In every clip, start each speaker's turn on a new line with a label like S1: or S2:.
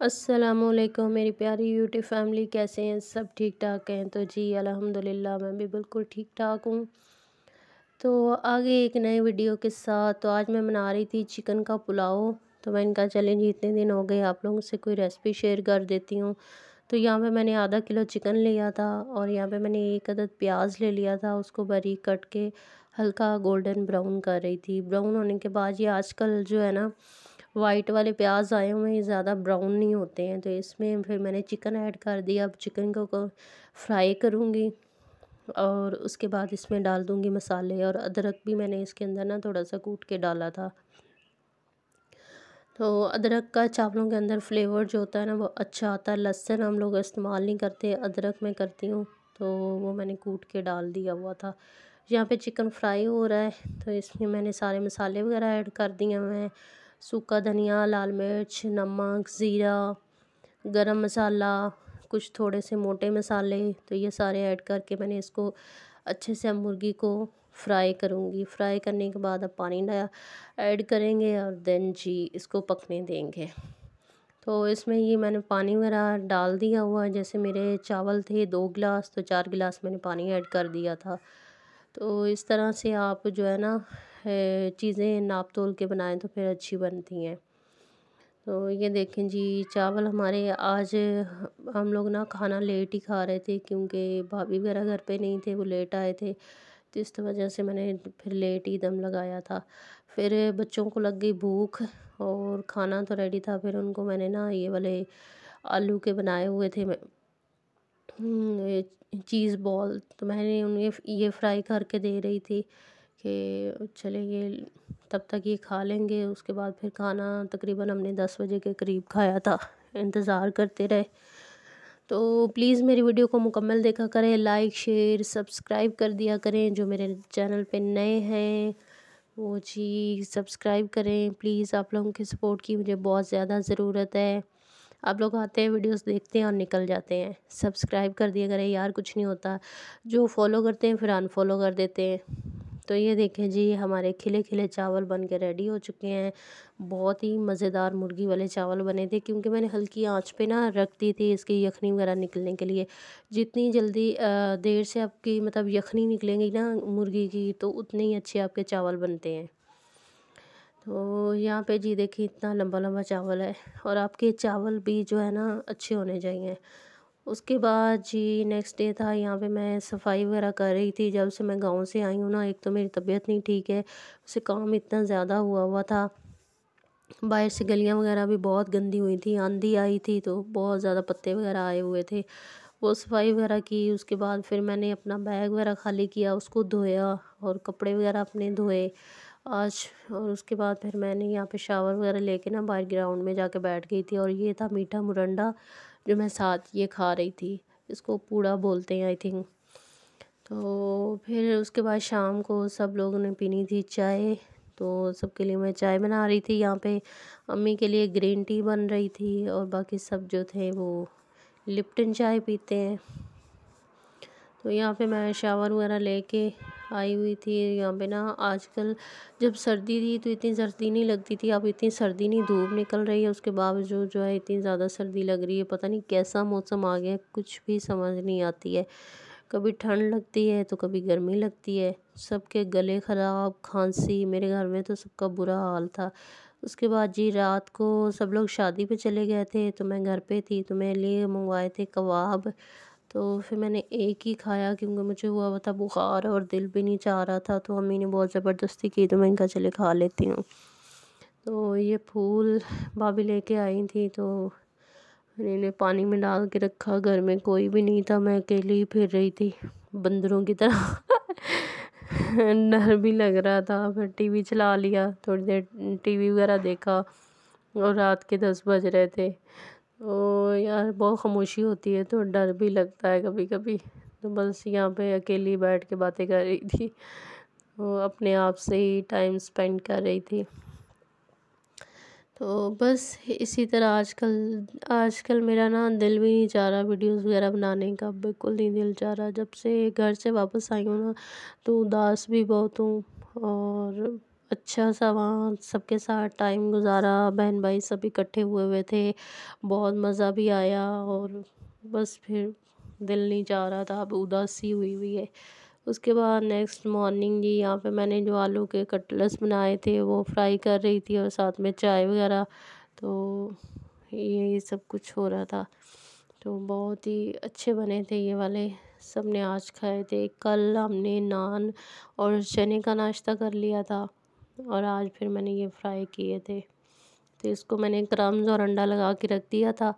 S1: असलकुम मेरी प्यारी यूट्यूब फैमिली, कैसे हैं? सब ठीक ठाक हैं? तो जी, अल्हम्दुलिल्लाह, मैं भी बिल्कुल ठीक ठाक हूँ। तो आगे एक नए वीडियो के साथ तो आज मैं बना रही थी चिकन का पुलाव। तो मैं इनका चैलेंज इतने दिन हो गए, आप लोगों से कोई रेसिपी शेयर कर देती हूँ। तो यहाँ पे मैंने आधा किलो चिकन लिया था और यहाँ पे मैंने एक अदद प्याज ले लिया था, उसको बारीक कट के हल्का गोल्डन ब्राउन कर रही थी। ब्राउन होने के बाद ये आजकल जो है ना वाइट वाले प्याज आए हुए हैं ज़्यादा ब्राउन नहीं होते हैं तो इसमें फिर मैंने चिकन ऐड कर दिया। अब चिकन को फ्राई करूँगी और उसके बाद इसमें डाल दूँगी मसाले और अदरक भी मैंने इसके अंदर ना थोड़ा सा कूट के डाला था। तो अदरक का चावलों के अंदर फ्लेवर जो होता है ना, वो अच्छा आता है। लहसुन हम लोग इस्तेमाल नहीं करते, अदरक में करती हूँ तो वो मैंने कूट के डाल दिया हुआ था। यहाँ पे चिकन फ्राई हो रहा है तो इसमें मैंने सारे मसाले वगैरह ऐड कर दिए हुए हैं। सूखा धनिया, लाल मिर्च, नमक, ज़ीरा, गरम मसाला, कुछ थोड़े से मोटे मसाले। तो ये सारे ऐड करके मैंने इसको अच्छे से मुर्गी को फ्राई करूँगी। फ्राई करने के बाद अब पानी ऐड करेंगे और देन जी इसको पकने देंगे। तो इसमें ये मैंने पानी वगैरह डाल दिया हुआ है। जैसे मेरे चावल थे दो गिलास तो चार गिलास मैंने पानी ऐड कर दिया था। तो इस तरह से आप जो है ना चीज़ें नाप तोल के बनाएँ तो फिर अच्छी बनती हैं। तो ये देखें जी, चावल हमारे आज हम लोग ना खाना लेट ही खा रहे थे क्योंकि भाभी वगैरह घर पे नहीं थे, वो लेट आए थे तो इस वजह से मैंने फिर लेट ही दम लगाया था। फिर बच्चों को लग गई भूख और खाना तो रेडी था, फिर उनको मैंने ना ये वाले आलू के बनाए हुए थे चीज़ बॉल तो मैंने उन्हें ये फ्राई करके दे रही थी। कि चले ये तब तक ये खा लेंगे। उसके बाद फिर खाना तकरीबन हमने दस बजे के करीब खाया था। इंतज़ार करते रहे। तो प्लीज़ मेरी वीडियो को मुकम्मल देखा करें। लाइक, शेयर, सब्सक्राइब कर दिया करें। जो मेरे चैनल पे नए हैं, वो जी सब्सक्राइब करें। प्लीज़ आप लोगों के सपोर्ट की मुझे बहुत ज़्यादा ज़रूरत है। आप लोग आते हैं वीडियोस देखते हैं और निकल जाते हैं। सब्सक्राइब कर दिया करें। यार, कुछ नहीं होता। जो फॉलो करते हैं, फिर अनफॉलो कर देते हैं। तो ये देखें जी, हमारे खिले खिले चावल बन के रेडी हो चुके हैं। बहुत ही मज़ेदार मुर्गी वाले चावल बने थे, क्योंकि मैंने हल्की आँच पे ना रख दी थी इसकी यखनी वगैरह निकलने के लिए। जितनी जल्दी देर से आपकी मतलब यखनी निकलेंगी ना मुर्गी की तो उतने ही अच्छे आपके चावल बनते हैं। तो यहाँ पे जी देखिए, इतना लंबा लंबा चावल है और आपके चावल भी जो है ना अच्छे होने चाहिए। उसके बाद जी नेक्स्ट डे था, यहाँ पे मैं सफ़ाई वगैरह कर रही थी। जब से मैं गाँव से आई हूँ ना, एक तो मेरी तबीयत नहीं ठीक है, उससे काम इतना ज़्यादा हुआ हुआ था। बाहर से गलियाँ वगैरह भी बहुत गंदी हुई थी, आंधी आई थी तो बहुत ज़्यादा पत्ते वगैरह आए हुए थे। वो सफ़ाई वगैरह की, उसके बाद फिर मैंने अपना बैग वगैरह खाली किया, उसको धोया और कपड़े वगैरह अपने धोए आज। और उसके बाद फिर मैंने यहाँ पे शावर वगैरह लेके ना बाहर ग्राउंड में जाके बैठ गई थी और ये था मीठा मुरंडा। जो मैं साथ ये खा रही थी, इसको पूड़ा बोलते हैं आई थिंक तो फिर उसके बाद शाम को सब लोगों ने पीनी थी चाय तो सबके लिए मैं चाय बना रही थी। यहाँ पे अम्मी के लिए ग्रीन टी बन रही थी और बाकी सब जो थे वो लिप्टन चाय पीते हैं। तो यहाँ पे मैं शावर वगैरह लेके आई हुई थी यहाँ पे ना। आजकल जब सर्दी थी तो इतनी सर्दी नहीं लगती थी, अब इतनी सर्दी नहीं, धूप निकल रही है, उसके बावजूद जो है इतनी ज़्यादा सर्दी लग रही है। पता नहीं कैसा मौसम आ गया, कुछ भी समझ नहीं आती है। कभी ठंड लगती है तो कभी गर्मी लगती है। सबके गले ख़राब, खांसी, मेरे घर में तो सबका बुरा हाल था। उसके बाद जी रात को सब लोग शादी पे चले गए थे तो मैं घर पे थी तो मेरे लिए मंगवाए थे कबाब। तो फिर मैंने एक ही खाया क्योंकि मुझे हुआ था बुखार और दिल भी नहीं चाह रहा था तो अम्मी ने बहुत ज़बरदस्ती की तो मैं इनका चले खा लेती हूँ। तो ये फूल भाभी लेके आई थी तो मैंने इन्हें पानी में डाल के रखा, घर में कोई भी नहीं था, मैं अकेली ही फिर रही थी बंदरों की तरह। डर भी लग रहा था, फिर टीवी चला लिया, थोड़ी देर टीवी वगैरह देखा और रात के दस बज रहे थे। तो यार, बहुत खामोशी होती है तो डर भी लगता है कभी कभी तो बस यहाँ पे अकेली बैठ के बातें कर रही थी। वो अपने आप से ही टाइम स्पेंड कर रही थी। तो बस इसी तरह आजकल आजकल मेरा ना दिल भी नहीं चाह रहा वीडियोस वगैरह बनाने का। बिल्कुल नहीं दिल चाह रहा। जब से घर से वापस आई हूँ ना तो उदास भी बहुत हूँ और अच्छा सा वहाँ सबके साथ टाइम गुजारा बहन भाई सब इकट्ठे हुए हुए थे, बहुत मज़ा भी आया और बस फिर दिल नहीं चाह रहा था, अब उदासी हुई हुई है। उसके बाद नेक्स्ट मॉर्निंग जी यहाँ पे मैंने जो आलू के कटलेट्स बनाए थे, वो फ्राई कर रही थी और साथ में चाय वगैरह तो ये सब कुछ हो रहा था। तो बहुत ही अच्छे बने थे ये वाले सबने आज खाए थे, कल हमने नान और चने का नाश्ता कर लिया था। और आज फिर मैंने ये फ्राई किए थे। तो इसको मैंने क्रम्स और अंडा लगा के रख दिया था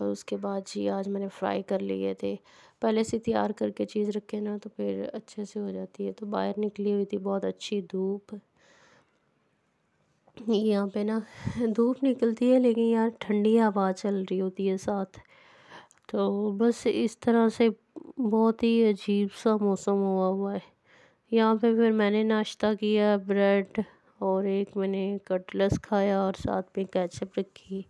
S1: और उसके बाद जी आज मैंने फ्राई कर लिए थे। पहले से तैयार करके चीज़ रखे ना तो फिर अच्छे से हो जाती है। तो बाहर निकली हुई थी बहुत अच्छी धूप। यहाँ पे ना धूप निकलती है लेकिन यार ठंडी हवा चल रही होती है साथ। तो बस इस तरह से बहुत ही अजीब सा मौसम हुआ हुआ है। यहाँ पे फिर मैंने नाश्ता किया, ब्रेड और एक मैंने कटलेस खाया और साथ में कैचअप रखी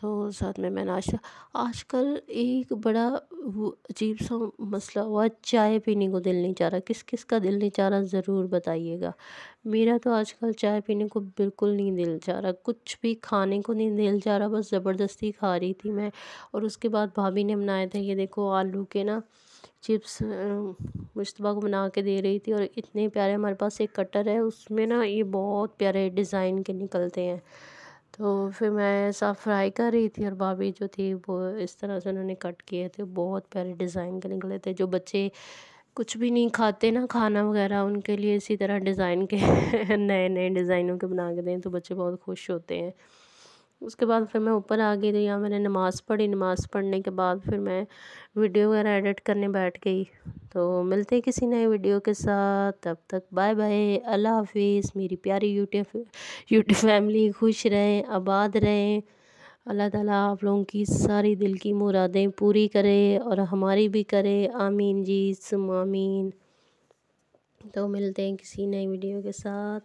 S1: तो साथ में मैं नाश्ता आजकल एक बड़ा अजीब सा मसला हुआ, चाय पीने को दिल नहीं चाह रहा। किस किस का दिल नहीं चाह रहा, ज़रूर बताइएगा। मेरा तो आजकल चाय पीने को बिल्कुल नहीं दिल चाह रहा, कुछ भी खाने को नहीं दिल चाह रहा, बस ज़बरदस्ती खा रही थी मैं। और उसके बाद भाभी ने बनाए थे, ये देखो आलू के ना चिप्स मुश्तबा को बना के दे रही थी और इतने प्यारे हमारे पास एक कटर है, उसमें ना ये बहुत प्यारे डिज़ाइन के निकलते हैं। तो फिर मैं साफ़ फ्राई कर रही थी और भाभी जो थी वो इस तरह से उन्होंने कट किए थे, बहुत प्यारे डिज़ाइन के निकले थे, जो बच्चे कुछ भी नहीं खाते ना खाना वगैरह, उनके लिए इसी तरह डिज़ाइन के नए नए डिज़ाइनों के बना के दें तो बच्चे बहुत खुश होते हैं। उसके बाद फिर मैं ऊपर आ गई तो यहाँ मैंने नमाज़ पढ़ी। नमाज़ पढ़ने के बाद फिर मैं वीडियो वगैरह एडिट करने बैठ गई। तो मिलते हैं किसी नए वीडियो के साथ। तब तक बाय बाय। अल्लाह हाफिज़। मेरी प्यारी यूट्यूब यूट्यूब फैमिली खुश रहें, आबाद रहें। अल्लाह ताला आप लोगों की सारी दिल की मुरादें पूरी करे और हमारी भी करे। आमीन जी। सुम आमीन। तो मिलते हैं किसी नई वीडियो के साथ।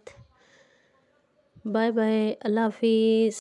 S1: Bye bye. अल्लाह हाफिज़।